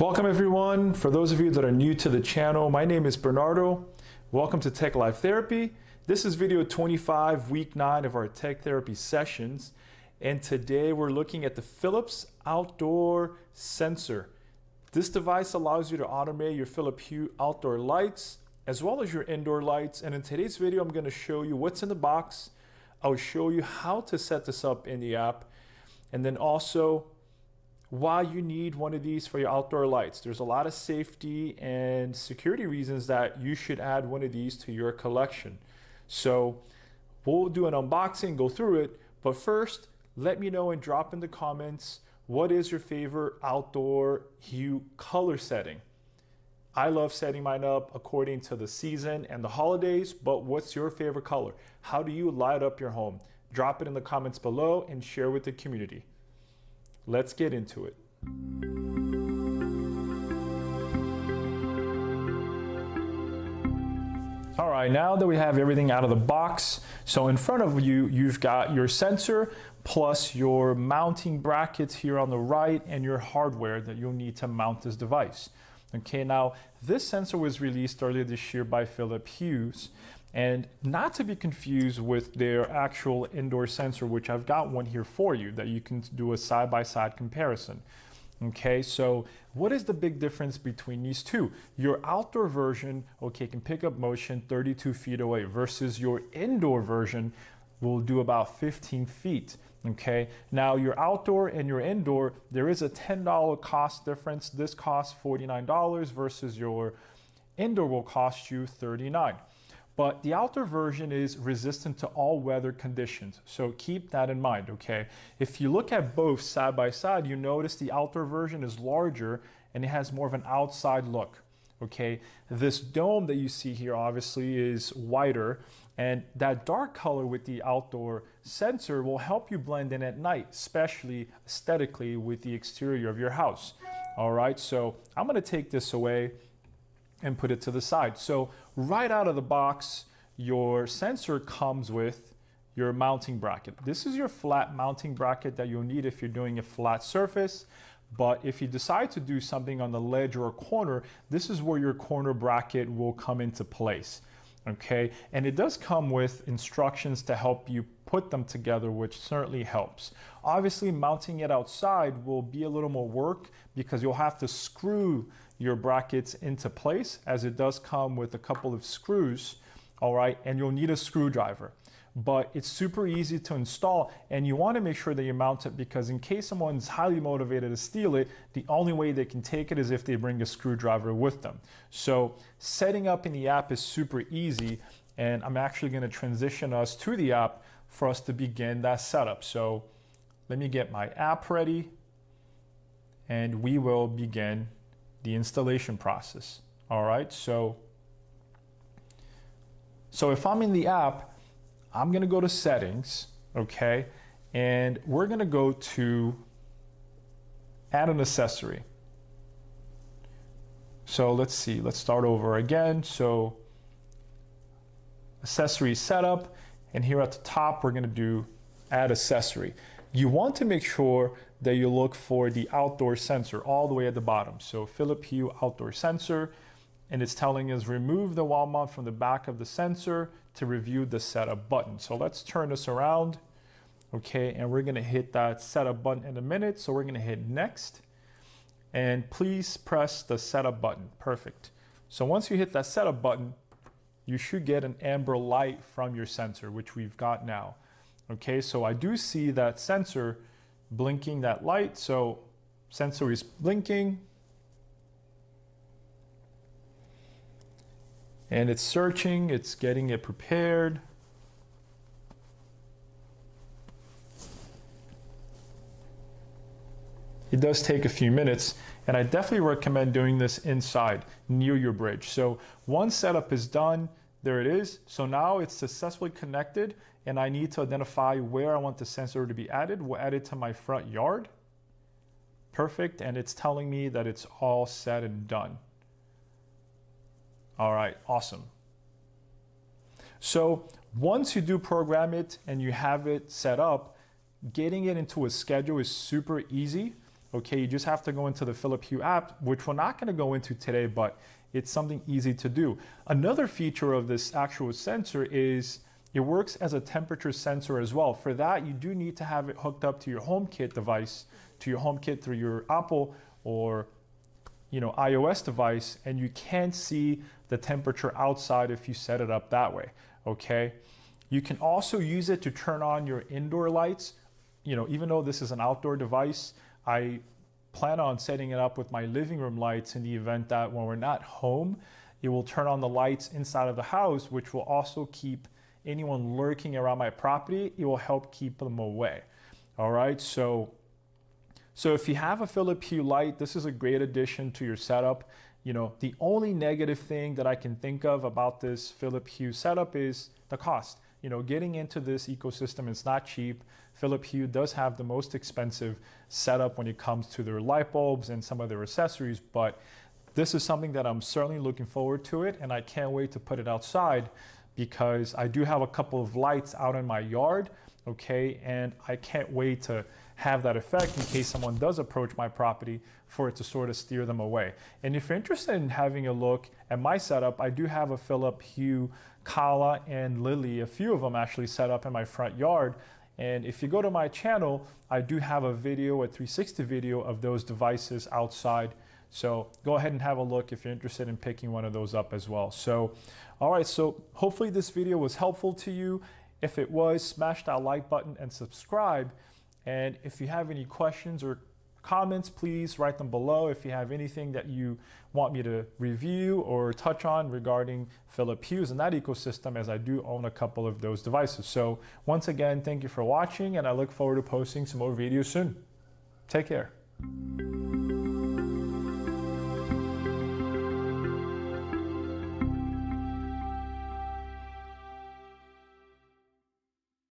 Welcome everyone. For those of you that are new to the channel, my name is Bernardo. Welcome to Tech Life Therapy. This is video 25, week 9 of our Tech Therapy sessions. And today we're looking at the Philips Outdoor Sensor. This device allows you to automate your Philips Hue outdoor lights as well as your indoor lights. And in today's video, I'm going to show you what's in the box. I'll show you how to set this up in the app and then also why you need one of these for your outdoor lights. There's a lot of safety and security reasons that you should add one of these to your collection. So we'll do an unboxing, go through it, but first, let me know and drop in the comments what is your favorite outdoor hue color setting. I love setting mine up according to the season and the holidays, but what's your favorite color? How do you light up your home? Drop it in the comments below and share with the community. Let's get into it. All right, now that we have everything out of the box, so in front of you, you've got your sensor plus your mounting brackets here on the right and your hardware that you'll need to mount this device. Okay, now this sensor was released earlier this year by Philips Hues and not to be confused with their actual indoor sensor, which I've got one here for you that you can do a side-by-side -side comparison. Okay, so what is the big difference between these two? Your outdoor version, okay, can pick up motion 32 feet away versus your indoor version will do about 15 feet. Okay, now your outdoor and your indoor, there is a $10 cost difference. This costs $49 versus your indoor will cost you 39 but the outdoor version is resistant to all weather conditions. So keep that in mind, okay? If you look at both side by side, you notice the outdoor version is larger and it has more of an outside look, okay? This dome that you see here obviously is wider and that dark color with the outdoor sensor will help you blend in at night, especially aesthetically with the exterior of your house. All right, so I'm gonna take this away and put it to the side. So right out of the box, your sensor comes with your mounting bracket. This is your flat mounting bracket that you'll need if you're doing a flat surface. But if you decide to do something on the ledge or a corner, this is where your corner bracket will come into place. Okay, and it does come with instructions to help you put them together, which certainly helps. Obviously, mounting it outside will be a little more work because you'll have to screw your brackets into place as it does come with a couple of screws, all right, and you'll need a screwdriver. But it's super easy to install and you wanna make sure that you mount it because in case someone's highly motivated to steal it, the only way they can take it is if they bring a screwdriver with them. So setting up in the app is super easy and I'm actually gonna transition us to the app for us to begin that setup. So let me get my app ready and we will begin the installation process. All right, so, so if I'm in the app, I'm gonna go to settings, okay? And we're gonna go to add an accessory. So let's see, let's start over again. So accessory setup, and here at the top, we're gonna do add accessory. You want to make sure that you look for the outdoor sensor all the way at the bottom. So Philips Hue outdoor sensor, and it's telling us remove the wall mount from the back of the sensor to review the setup button. So let's turn this around. Okay, and we're gonna hit that setup button in a minute. So we're gonna hit next and please press the setup button. Perfect. So once you hit that setup button, you should get an amber light from your sensor, which we've got now. Okay, so I do see that sensor blinking that light. So sensor is blinking. And it's searching, it's getting it prepared. It does take a few minutes, and I definitely recommend doing this inside, near your bridge. So once setup is done, there it is. So now it's successfully connected and I need to identify where I want the sensor to be added. We'll add it to my front yard. Perfect, and it's telling me that it's all set and done. All right, awesome. So once you do program it and you have it set up, getting it into a schedule is super easy. Okay, you just have to go into the Philip Hue app, which we're not going to go into today, but it's something easy to do. Another feature of this actual sensor is it works as a temperature sensor as well. For that, you do need to have it hooked up to your HomeKit device, to your HomeKit through your Apple or you know iOS device, and you can see the temperature outside if you set it up that way. Okay. You can also use it to turn on your indoor lights. You know, even though this is an outdoor device, I plan on setting it up with my living room lights in the event that when we're not home, it will turn on the lights inside of the house, which will also keep anyone lurking around my property. It will help keep them away. All right. So, so if you have a Philip Hue light, this is a great addition to your setup. You know, the only negative thing that I can think of about this Philip Hue setup is the cost. You know, getting into this ecosystem is not cheap. Philip Hue does have the most expensive setup when it comes to their light bulbs and some of their accessories, but this is something that I'm certainly looking forward to it and I can't wait to put it outside because I do have a couple of lights out in my yard, okay, and I can't wait to have that effect in case someone does approach my property for it to sort of steer them away. And if you're interested in having a look at my setup, I do have a Philip Hue Calla and Lily, a few of them actually set up in my front yard and if you go to my channel, I do have a video, a 360 video of those devices outside. So go ahead and have a look if you're interested in picking one of those up as well. So, all right, so hopefully this video was helpful to you. If it was, smash that like button and subscribe. And if you have any questions or comments, please write them below. If you have anything that you want me to review or touch on regarding Philip Hughes and that ecosystem, as I do own a couple of those devices. So once again, thank you for watching, and I look forward to posting some more videos soon. Take care.